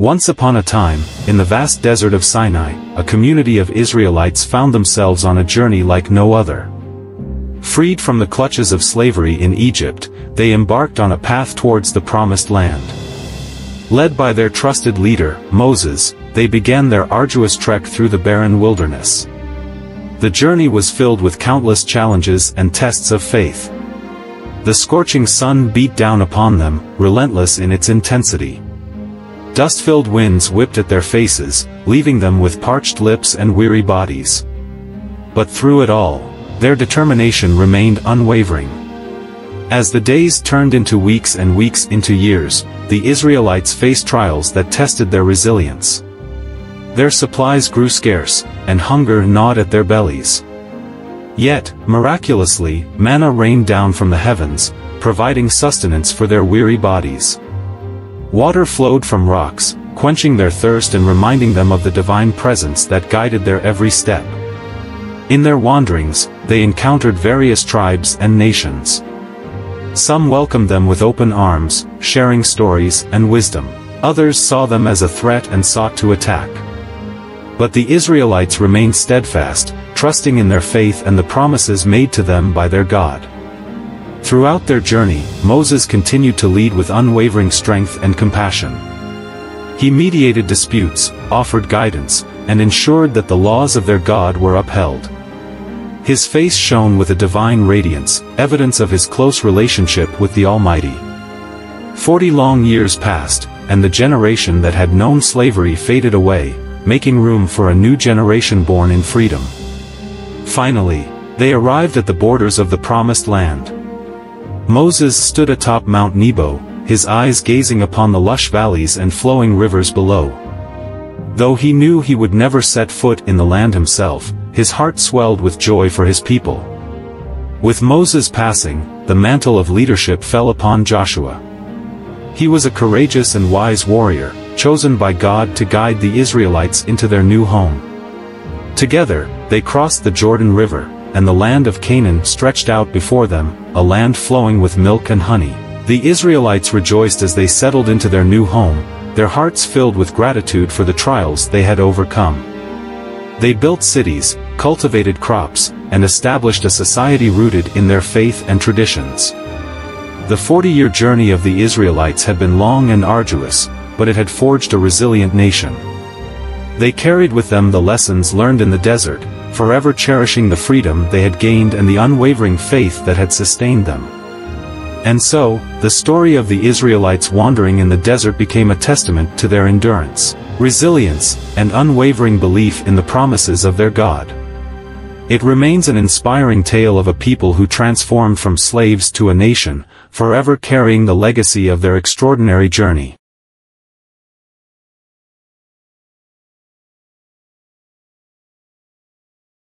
Once upon a time, in the vast desert of Sinai, a community of Israelites found themselves on a journey like no other. Freed from the clutches of slavery in Egypt, they embarked on a path towards the promised land. Led by their trusted leader, Moses, they began their arduous trek through the barren wilderness. The journey was filled with countless challenges and tests of faith. The scorching sun beat down upon them, relentless in its intensity. Dust-filled winds whipped at their faces, leaving them with parched lips and weary bodies. But through it all, their determination remained unwavering. As the days turned into weeks and weeks into years, the Israelites faced trials that tested their resilience. Their supplies grew scarce, and hunger gnawed at their bellies. Yet, miraculously, manna rained down from the heavens, providing sustenance for their weary bodies. Water flowed from rocks, quenching their thirst and reminding them of the divine presence that guided their every step. In their wanderings, they encountered various tribes and nations. Some welcomed them with open arms, sharing stories and wisdom. Others saw them as a threat and sought to attack. But the Israelites remained steadfast, trusting in their faith and the promises made to them by their God. Throughout their journey, Moses continued to lead with unwavering strength and compassion. He mediated disputes, offered guidance, and ensured that the laws of their God were upheld. His face shone with a divine radiance, evidence of his close relationship with the Almighty. Forty long years passed, and the generation that had known slavery faded away, making room for a new generation born in freedom. Finally, they arrived at the borders of the Promised Land. Moses stood atop Mount Nebo, his eyes gazing upon the lush valleys and flowing rivers below. Though he knew he would never set foot in the land himself, his heart swelled with joy for his people. With Moses passing, the mantle of leadership fell upon Joshua. He was a courageous and wise warrior, chosen by God to guide the Israelites into their new home. Together, they crossed the Jordan River, and the land of Canaan stretched out before them, a land flowing with milk and honey. The Israelites rejoiced as they settled into their new home, their hearts filled with gratitude for the trials they had overcome. They built cities, cultivated crops, and established a society rooted in their faith and traditions. The 40-year journey of the Israelites had been long and arduous, but it had forged a resilient nation. They carried with them the lessons learned in the desert, forever cherishing the freedom they had gained and the unwavering faith that had sustained them. And so, the story of the Israelites wandering in the desert became a testament to their endurance, resilience, and unwavering belief in the promises of their God. It remains an inspiring tale of a people who transformed from slaves to a nation, forever carrying the legacy of their extraordinary journey.